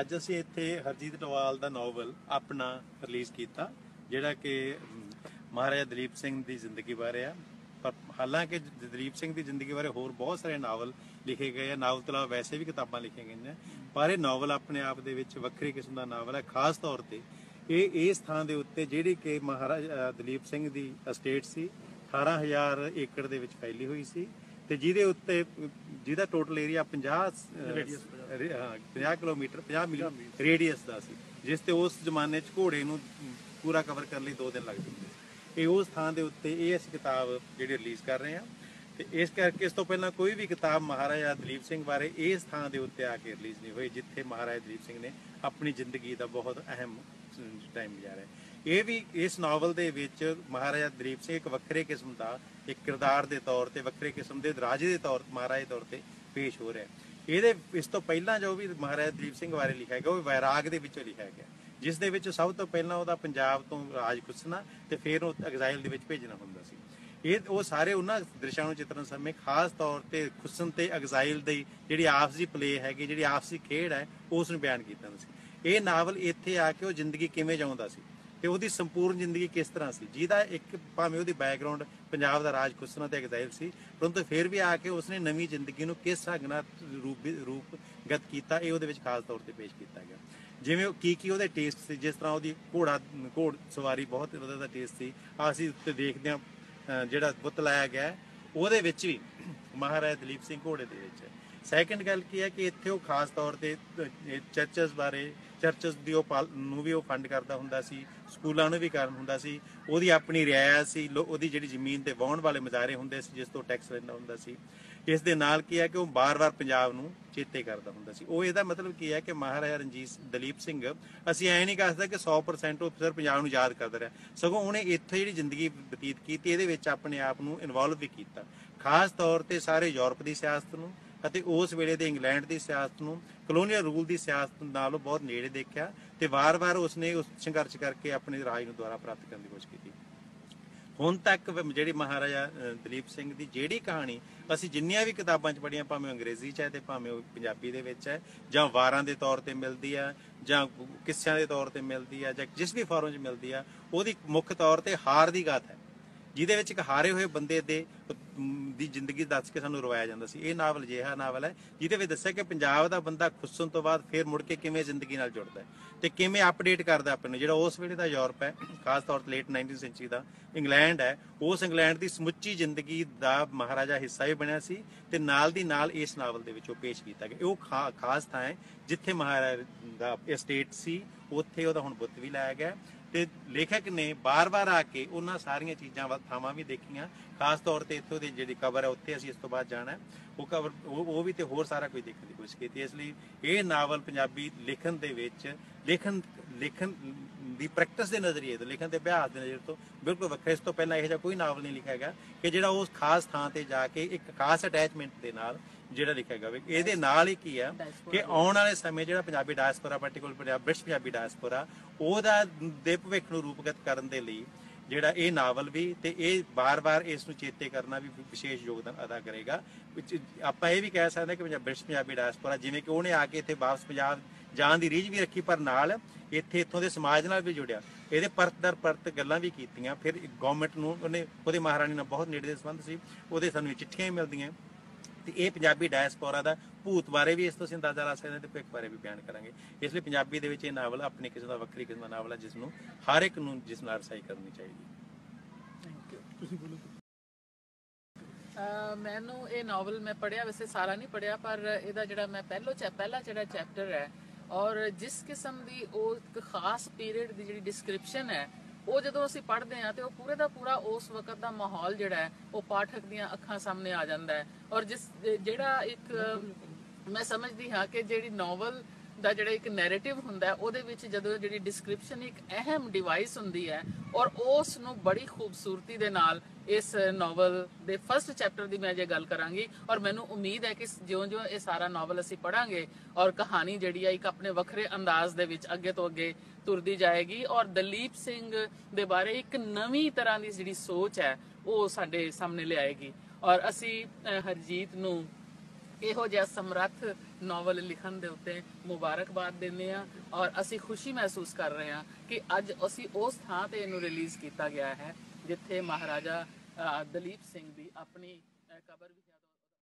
ਅੱਜ ਅਸੀਂ ਇੱਥੇ ਹਰਜੀਤ ਟਵਾਲ ਦਾ ਨੋਵਲ ਆਪਣਾ ਰਿਲੀਜ਼ ਕੀਤਾ, ਜਿਹੜਾ ਕਿ ਮਹਾਰਾਜਾ ਦਲੀਪ ਸਿੰਘ ਦੀ ਜ਼ਿੰਦਗੀ ਬਾਰੇ ਆ। ਪਰ ਹਾਲਾਂਕਿ ਦਲੀਪ ਸਿੰਘ ਦੀ ਜ਼ਿੰਦਗੀ ਬਾਰੇ ਹੋਰ ਬਹੁਤ ਸਾਰੇ ਨਾਵਲ ਲਿਖੇ ਗਏ ਆ। ਨਾਵਲ ਤੋਂ ਇਲਾਵਾ ਵੈਸੇ ਵੀ ਕਿਤਾਬਾਂ ਲਿਖੀਆਂ ਗਈਆਂ ਪਰ ਇਹ ਨਾਵਲ ਆਪਣੇ ਆਪ ਦੇ ਵਿੱਚ ਵੱਖਰੀ ਕਿਸਮ ਦਾ ਨਾਵਲ ਹੈ ਖਾਸ ਤੌਰ ਤੇ ਇਹ ਇਸ ਥਾਂ ਦੇ ਉੱਤੇ ਜਿਹੜੀ ਕਿ ਮਹਾਰਾਜਾ ਦਲੀਪ ਸਿੰਘ ਦੀ ਅਸਟੇਟ ਸੀ 18000 ਏਕੜ ਦੇ ਵਿੱਚ ਫੈਲੀ ਹੋਈ ਸੀ। ਤੇ ਜਿਹਦੇ ਉੱਤੇ ਜਿਹਦਾ ਟੋਟਲ ਏਰੀਆ 50 ਰੇਡੀਅਸ 50 ਕਿਲੋਮੀਟਰ 50 ਮਿਲੀ ਰੇਡੀਅਸ ਦਾ ਸੀ ਜਿਸ ਤੇ ਉਸ ਜ਼ਮਾਨੇ 'ਚ ਘੋੜੇ ਨੂੰ ਪੂਰਾ ਕਵਰ ਕਰਨ ਲਈ 2 ਦਿਨ ਲੱਗਦੇ ਹੁੰਦੇ ਇਹ ਉਸ ਥਾਂ ਦੇ ਉੱਤੇ ਇਹ ਅਸੀਂ ਕਿਤਾਬ ਜਿਹੜੀ ਰਿਲੀਜ਼ ਕਰ ਰਹੇ ਹਾਂ ਤੇ ਇਸ ਕਰਕੇ ਇਸ ਤੋਂ ਪਹਿਲਾਂ ਕੋਈ ਵੀ ਕਿਤਾਬ ਮਹਾਰਾਜਾ ਦਲੀਪ ਸਿੰਘ ਬਾਰੇ ਇਸ ਥਾਂ ਦੇ ਉੱਤੇ ਆ ਕੇ ਰਿਲੀਜ਼ ਨਹੀਂ ਹੋਈ ਜਿੱਥੇ ਮਹਾਰਾਜਾ ਦਲੀਪ ਸਿੰਘ ਨੇ ਆਪਣੀ ਜ਼ਿੰਦਗੀ ਦਾ ਬਹੁਤ ਅਹਿਮ ਟਾਈਮ ਗੁਜ਼ਾਰਿਆ। ਇਹ ਵੀ ਇਸ ਨਾਵਲ ਦੇ ਵਿੱਚ ਮਹਾਰਾਜਾ ਦਲੀਪ ਸਿੰਘ ਇੱਕ ਵੱਖਰੇ ਕਿਸਮ ਦਾ, ਇੱਕ ਕਿਰਦਾਰ ਦੇ ਤੌਰ ਤੇ ਵੱਖਰੇ ਕਿਸਮ ਦੇ ਰਾਜੇ ਦੇ ਤੌਰ, ਮਹਾਰਾਜੇ ਦੇ ਤੌਰ ਤੇ ਪੇਸ਼ ਹੋ ਰਿਹਾ ਇਹਦੇ ਇਸ ਤੋਂ ਪਹਿਲਾਂ ਜੋ ਵੀ ਮਹਾਰਾਜਾ ਦਲੀਪ ਸਿੰਘ ਬਾਰੇ ਲਿਖਿਆ ਗਿਆ, ਉਹ ਵੈਰਾਗ ਦੇ ਵਿੱਚੋਂ ਲਿਖਿਆ ਗਿਆ। ਜਿਸ ਦੇ ਵਿੱਚ ਸਭ ਤੋਂ ਪਹਿਲਾਂ ਉਹਦਾ ਪੰਜਾਬ ਤੋਂ ਰਾਜ ਖੁੱਸਣਾ ਤੇ ਫਿਰ ਉਹ ਐਗਜ਼ਾਈਲ ਦੇ ਵਿੱਚ ਭੇਜਣਾ ਹੁੰਦਾ ਸੀ। ਇਹ, ਉਹ ਸਾਰੇ ਉਹਨਾਂ ਦ੍ਰਿਸ਼ਾਂ ਨੂੰ ਚਿਤਰਨ ਸਮੇਂ ਖਾਸ ਤੌਰ ਤੇ ਖੁਸਨ ਤੇ ਐਗਜ਼ਾਈਲ ਦੀ ਜਿਹੜੀ ਆਪਸੀ ਪਲੇ ਹੈਗੀ, ਜਿਹੜੀ ਆਪਸੀ ਖੇਡ ਹੈ, ਉਸ ਨੂੰ ਬਿਆਨ ਕੀਤਾ ਸੀ। ਇਹ ਨਾਵਲ ਇੱਥੇ ਆ ਕੇ ਉਹ ਜ਼ਿੰਦਗੀ ਕਿਵੇਂ ਜਿਉਂਦਾ ਸੀ? ਤੇ ਉਹਦੀ ਸੰਪੂਰਨ ਜ਼ਿੰਦਗੀ ਕਿਸ ਤਰ੍ਹਾਂ ਸੀ? ਜਿਹਦਾ ਇੱਕ ਭਾਵੇਂ ਉਹਦੀ ਬੈਕਗ੍ਰਾਉਂਡ ਪੰਜਾਬ ਦਾ ਰਾਜ ਖੁਸਨਾ ਤੇ ਐਗਜ਼ਾਈਲ ਸੀ, ਪਰੰਤੂ ਫਿਰ ਵੀ ਆ ਕੇ ਉਸਨੇ ਨਵੀਂ ਜ਼ਿੰਦਗੀ ਨੂੰ ਕਿਸ ਢੰਗ ਨਾਲ ਰੂਪ ਰੂਪਗਤ ਕੀਤਾ, ਇਹ ਉਹਦੇ ਵਿੱਚ ਖਾਸ ਤੌਰ ਤੇ ਪੇਸ਼ ਕੀਤਾ ਗਿਆ। ਜਿਵੇਂ ਕੀ ਕੀ ਉਹਦੇ ਟੇਸਟ ਸੀ, ਜਿਸ ਤਰ੍ਹਾਂ ਉਹਦੀ ਘੋੜਾ, ਘੋੜ ਸਵਾਰੀ ਬਹੁਤ ਉਹਦਾ ਟੇਸਟ ਸੀ। ਅਸੀਂ ਉੱਤੇ ਦੇਖਦੇ ਹਾਂ ਜਿਹੜਾ ਬੁੱਤ ਲਾਇਆ ਗਿਆ, ਉਹਦੇ ਵਿੱਚ ਵੀ ਮਹਾਰਾਜਾ ਦਲੀਪ ਸਿੰਘ ਘੋੜੇ ਦੇ ਵਿੱਚ। ਸੈਕੰਡ ਗੱਲ ਕੀ ਹੈ ਕਿ ਇੱਥੇ ਉਹ ਖਾਸ ਤੌਰ ਤੇ ਚਰਚਸ ਬਾਰੇ ਚਰਚਸ ਦੀ ਉਹ ਨੂੰ ਵੀ ਉਹ ਫੰਡ ਕਰਦਾ ਹੁੰਦਾ ਸੀ, ਸਕੂਲਾਂ ਨੂੰ ਵੀ ਕਰਨ ਹੁੰਦਾ ਸੀ। ਉਹਦੀ ਆਪਣੀ ਰਿਆਇਤ ਸੀ ਉਹਦੀ ਜਿਹੜੀ ਜ਼ਮੀਨ ਤੇ ਵਾਹੁਣ ਵਾਲੇ ਮਜ਼ਾਰੇ ਹੁੰਦੇ ਸੀ, ਜਿਸ ਤੋਂ ਟੈਕਸ ਲੈਂਦਾ ਹੁੰਦਾ ਸੀ। ਇਸ ਦੇ ਨਾਲ ਕੀ ਹੈ ਕਿ ਉਹ ਬਾਰ-ਬਾਰ ਪੰਜਾਬ ਨੂੰ ਚੇਤੇ ਕਰਦਾ ਹੁੰਦਾ ਸੀ। ਉਹ ਇਹਦਾ ਮਤਲਬ ਕੀ ਹੈ ਕਿ ਮਹਾਰਾਜਾ ਰਣਜੀਤ ਦਲੀਪ ਸਿੰਘ, ਅਸੀਂ ਐ ਨਹੀਂ ਕਹਿ ਸਕਦੇ ਕਿ 100% ਉਹ ਸਿਰ ਪੰਜਾਬ ਨੂੰ ਯਾਦ ਕਰਦਾ ਰਿਹਾ। ਸਗੋਂ ਉਹਨੇ ਇੱਥੇ ਜਿਹੜੀ ਜ਼ਿੰਦਗੀ ਬਤੀਤ ਕੀਤੀ, ਇਹਦੇ ਵਿੱਚ ਆਪਣੇ ਆਪ ਨੂੰ ਇਨਵੋਲਵ ਵੀ ਕੀਤਾ। ਖਾਸ ਤੌਰ ਤੇ ਸਾਰੇ ਯੂਰਪ ਦੀ ਸਿਆਸਤ ਨੂੰ ਅਤੇ ਉਸ ਵੇਲੇ ਦੇ ਇੰਗਲੈਂਡ ਦੀ ਸਿਆਸਤ ਨੂੰ ਕਲੋਨੀਅਲ ਰੂਲ ਦੀ ਸਿਆਸਤ ਨਾਲੋਂ ਬਹੁਤ ਨੇੜੇ ਦੇਖਿਆ ਤੇ ਵਾਰ-ਵਾਰ ਉਸਨੇ ਉਸ ਸੰਘਰਸ਼ ਕਰਕੇ ਆਪਣੇ ਰਾਜ ਨੂੰ ਦੁਆਰਾ ਪ੍ਰਾਪਤ ਕਰਨ ਦੀ ਕੋਸ਼ਿਸ਼ ਕੀਤੀ। ਹੁਣ ਤੱਕ ਜਿਹੜੀ ਮਹਾਰਾਜਾ ਦਲੀਪ ਸਿੰਘ ਦੀ ਜਿਹੜੀ ਕਹਾਣੀ, ਅਸੀਂ ਜਿੰਨੀਆਂ ਵੀ ਕਿਤਾਬਾਂ 'ਚ ਪੜ੍ਹੀਆਂ, ਭਾਵੇਂ ਉਹ ਅੰਗਰੇਜ਼ੀ 'ਚ ਹੈ ਤੇ ਭਾਵੇਂ ਉਹ ਪੰਜਾਬੀ ਦੇ ਵਿੱਚ ਹੈ, ਜਾਂ ਵਾਰਾਂ ਦੇ ਤੌਰ ਤੇ ਮਿਲਦੀ ਆ, ਜਾਂ ਕਿੱਸਿਆਂ ਦੇ ਤੌਰ ਤੇ ਮਿਲਦੀ ਆ, ਜਾਂ ਜਿਸ ਵੀ ਫਾਰਮ 'ਚ ਮਿਲਦੀ ਆ, ਉਹਦੀ ਮੁੱਖ ਤੌਰ ਤੇ ਹਾਰ ਦੀ ਗਾਥਾ ਹੈ। ਜਿਹਦੇ ਵਿੱਚ ਇੱਕ ਹਾਰੇ ਹੋਏ ਬੰਦੇ ਦੇ ਦੀ ਜ਼ਿੰਦਗੀ ਦੱਸ ਕੇ ਸਾਨੂੰ ਰਵਾਇਆ ਜਾਂਦਾ ਸੀ। ਇਹ ਨਾਵਲ ਅਜਿਹਾ ਨਾਵਲ ਹੈ, ਜਿਹਦੇ ਵਿੱਚ ਦੱਸਿਆ ਕਿ ਪੰਜਾਬ ਦਾ ਬੰਦਾ ਖੁੱਸਣ ਤੋਂ ਬਾਅਦ ਫਿਰ ਮੁੜ ਕੇ ਕਿਵੇਂ ਜ਼ਿੰਦਗੀ ਨਾਲ ਜੁੜਦਾ ਹੈ ਤੇ ਕਿਵੇਂ ਅਪਡੇਟ ਕਰਦਾ ਆਪਣੇ ਨੂੰ ਜਿਹੜਾ ਉਸ ਵੇਲੇ ਦਾ ਯੂਰਪ ਹੈ, ਖਾਸ ਤੌਰ ਤੇ ਲੇਟ 19th ਸੈਂਚਰੀ ਦਾ, ਇੰਗਲੈਂਡ ਹੈ, ਉਸ ਇੰਗਲੈਂਡ ਦੀ ਸਮੁੱਚੀ ਜ਼ਿੰਦਗੀ ਦਾ ਮਹਾਰਾਜਾ ਹਿੱਸਾ ਵੀ ਬਣਿਆ ਸੀ ਤੇ ਨਾਲ ਦੀ ਨਾਲ ਇਸ ਨਾਵਲ ਦੇ ਵਿੱਚ ਉਹ ਪੇਸ਼ ਕੀਤਾ ਗਿਆ। ਉਹ ਖਾ- ਖਾਸ ਥਾਂ ਹੈ ਜਿੱਥੇ ਮਹਾਰਾਜਾ ਦਾ ਸਟੇਟ ਸੀ, ਉੱਥੇ ਉਹਦਾ ਹੁਣ ਬੁੱਤ ਵੀ ਲਾਇਆ ਗਿਆ ਤੇ ਲੇਖਕ ਨੇ ਬਾਰ-ਬਾਰ ਆ ਕੇ ਉਹਨਾਂ ਸਾਰੀਆਂ ਚੀਜ਼ਾਂ ਥਾਵਾਂ ਵੀ ਦੇਖੀਆਂ। ਖਾਸ ਤੌਰ ਤੇ ਇੱਥੋਂ ਦੀ ਜਿਹੜੀ ਕਬਰ ਹੈ, ਉੱਥੇ ਅਸੀਂ ਇਸ ਤੋਂ ਬਾਅਦ ਜਾਣਾ ਉਹ ਕਬਰ ਉਹ ਵੀ ਤੇ ਹੋਰ ਸਾਰਾ ਕੁਝ ਦੇਖਣ ਦੀ ਕੋਸ਼ਿਸ਼ ਕੀਤੀ। ਇਸ ਲਈ ਇਹ ਨਾਵਲ ਪੰਜਾਬੀ ਲਿਖਣ ਦੇ ਵਿੱਚ, ਲਿਖਣ ਲਿਖਣ ਦੀ ਪ੍ਰੈਕਟਿਸ ਦੇ ਨਜ਼ਰੀਏ ਤੋਂ, ਲਿਖਣ ਦੇ ਅਭਿਆਸ ਦੇ ਨਜ਼ਰੀਏ ਤੋਂ ਬਿਲਕੁਲ ਵੱਖਰਾ ਇਸ ਤੋਂ ਪਹਿਲਾਂ ਇਹੋ ਜਿਹਾ ਕੋਈ ਨਾਵਲ ਨਹੀਂ ਲਿਖਿਆ ਗਿਆ ਕਿ ਜਿਹੜਾ ਉਸ ਖਾਸ ਥਾਂ ਤੇ ਜਾ ਕੇ ਇੱਕ ਖਾਸ ਅਟੈਚਮੈਂਟ ਦੇ ਨਾਲ ਜਿਹੜਾ ਲਿਖਿਆ ਗਿਆ ਹੋਵੇ ਇਹਦੇ ਨਾਲ ਹੀ ਕੀ ਆ ਕਿ ਆਉਣ ਵਾਲੇ ਸਮੇਂ ਜਿਹੜਾ Punjabi diaspora particular Punjab British Punjabi diaspora ਉਹਦਾ ਦੇ ਭਵਿੱਖ ਨੂੰ ਰੂਪਗਤ ਕਰਨ ਦੇ ਲਈ ਜਿਹੜਾ ਇਹ ਨਾਵਲ ਵੀ ਤੇ ਇਹ ਬਾਰ-ਬਾਰ ਇਸ ਨੂੰ ਚੇਤੇ ਕਰਨਾ ਵੀ ਵਿਸ਼ੇਸ਼ ਯੋਗਦਾਨ ਅਦਾ ਕਰੇਗਾ। ਵਿੱਚ ਆਪਾਂ ਇਹ ਵੀ ਕਹਿ ਸਕਦੇ ਹਾਂ ਕਿ ਪੰਜਾਬ ਬ੍ਰਿਟਿਸ਼ ਪੰਜਾਬੀ ਡਾਇਸਪੋਰਾ ਜਿਵੇਂ ਕਿ ਉਹਨੇ ਆ ਕੇ ਇੱਥੇ ਵਾਪਸ ਪੰਜਾਬ ਜਾਣ ਦੀ ਰੀਝ ਵੀ ਰੱਖੀ ਪਰ ਨਾਲ ਇੱਥੇ ਇੱਥੋਂ ਦੇ ਸਮਾਜ ਨਾਲ ਵੀ ਜੁੜਿਆ। ਇਹਦੇ ਪਰਤ ਦਰ ਪਰਤ ਗੱਲਾਂ ਵੀ ਕੀਤੀਆਂ ਫਿਰ ਗਵਰਨਮੈਂਟ ਨੂੰ ਉਹਨੇ ਉਹਦੇ ਮਹਾਰਾਣੀ ਨਾਲ ਬਹੁਤ ਨੇੜੇ ਦੇ ਸੰਬੰਧ ਸੀ ਉਹਦੇ ਸਾਨੂੰ ਚਿੱਠੀਆਂ ਵੀ ਮਿਲਦੀਆਂ। ਤੇ ਇਹ ਪੰਜਾਬੀ ਡਾਇਸਪੋਰਾ ਦਾ ਭੂਤ ਬਾਰੇ ਵੀ ਇਸ ਤੋਂ ਅਸੀਂ ਅੰਦਾਜ਼ਾ ਲਾ ਸਕਦੇ ਹਾਂ ਤੇ ਭਵਿੱਖ ਬਾਰੇ ਵੀ ਬਿਆਨ ਕਰਾਂਗੇ। ਇਸ ਲਈ ਪੰਜਾਬੀ ਦੇ ਵਿੱਚ ਇਹ ਨਾਵਲ, ਆਪਣੀ ਕਿਸਮ ਦਾ ਵੱਖਰੀ ਕਿਸਮ ਦਾ ਨਾਵਲ ਹੈ ਜਿਸ ਨੂੰ ਹਰ ਇੱਕ ਨੂੰ ਜਿਸ ਨਾਲ ਰਸਾਈ ਕਰਨੀ ਚਾਹੀਦੀ ਹੈ। ਤੁਸੀਂ ਬੋਲੋ ਅਹ ਮੈਨੂੰ ਇਹ ਨਾਵਲ ਮੈਂ ਪੜਿਆ ਵੈਸੇ ਸਾਰਾ ਨਹੀਂ ਪੜਿਆ ਪਰ ਇਹਦਾ ਜਿਹੜਾ ਮੈਂ ਪਹਿਲੋ ਚੈ, ਪਹਿਲਾ ਜਿਹੜਾ ਚੈਪਟਰ ਹੈ ਔਰ ਜਿਸ ਕਿਸਮ ਦੀ ਉਹ ਇੱਕ ਖਾਸ ਪੀਰੀਅਡ ਦੀ ਜਿਹੜੀ ਡਿਸਕ੍ਰਿਪਸ਼ਨ ਹੈ ਉਹ ਜਦੋਂ ਅਸੀਂ ਪੜ੍ਹਦੇ ਹਾਂ ਤੇ ਉਹ ਪੂਰੇ ਦਾ ਪੂਰਾ ਉਸ ਵਕਤ ਦਾ ਮਾਹੌਲ ਜਿਹੜਾ ਹੈ, ਉਹ ਪਾਠਕ ਦੀਆਂ ਅੱਖਾਂ ਸਾਹਮਣੇ ਆ ਜਾਂਦਾ ਹੈ। ਔਰ ਜਿਸ, ਜਿਹੜਾ ਇੱਕ, ਮੈਂ ਸਮਝਦੀ ਹਾਂ ਕਿ ਜਿਹੜੀ ਨੋਵਲ ਦਾ ਜਿਹੜਾ ਇੱਕ ਨੈਰੇਟਿਵ ਹੁੰਦਾ ਉਹਦੇ ਵਿੱਚ ਜਦੋਂ ਜਿਹੜੀ ਡਿਸਕ੍ਰਿਪਸ਼ਨ ਇੱਕ ਅਹਿਮ ਡਿਵਾਈਸ ਹੁੰਦੀ ਹੈ ਔਰ ਉਸ ਨੂੰ ਬੜੀ ਖੂਬਸੂਰਤੀ ਦੇ ਨਾਲ ਇਸ ਨਾਵਲ ਦੇ ਫਰਸਟ ਚੈਪਟਰ ਦੀ ਮੈਂ ਜੇ ਗੱਲ ਕਰਾਂਗੀ ਔਰ ਮੈਨੂੰ ਉਮੀਦ ਹੈ ਕਿ ਜਿਉਂ-ਜਿਉਂ ਇਹ ਸਾਰਾ ਨੋਵਲ ਅਸੀਂ ਪੜਾਂਗੇ ਔਰ ਕਹਾਣੀ ਜਿਹੜੀ ਹੈ ਇੱਕ ਆਪਣੇ ਵੱਖਰੇ ਅੰਦਾਜ਼ ਦੇ ਵਿੱਚ ਅੱਗੇ ਤੋਂ ਅੱਗੇ ਤੁਰਦੀ ਜਾਏਗੀ ਔਰ ਦਲੀਪ ਸਿੰਘ ਦੇ ਬਾਰੇ ਇੱਕ ਨਵੀਂ ਤਰ੍ਹਾਂ ਦੀ ਜਿਹੜੀ ਸੋਚ ਹੈ, ਉਹ ਸਾਡੇ ਸਾਹਮਣੇ ਲਿਆਏਗੀ। ਔਰ ਅਸੀਂ ਹਰਜੀਤ ਨੂੰ ਇਹੋ ਜਿਹਾ ਸਮਰੱਥ ਨੋਵਲ ਲਿਖਣ ਦੇ ਉੱਤੇ ਮੁਬਾਰਕਬਾਦ ਦਿੰਦੇ ਆ ਔਰ ਅਸੀਂ ਖੁਸ਼ੀ ਮਹਿਸੂਸ ਕਰ ਰਹੇ ਹਾਂ ਕਿ ਅੱਜ ਅਸੀਂ ਉਸ ਥਾਂ ਤੇ ਇਹਨੂੰ ਰਿਲੀਜ਼ ਕੀਤਾ ਗਿਆ ਹੈ ਜਿੱਥੇ ਮਹਾਰਾਜਾ ਅ, ਦਲੀਪ ਸਿੰਘ ਦੀ ਆਪਣੀ ਕਬਰ ਵੀ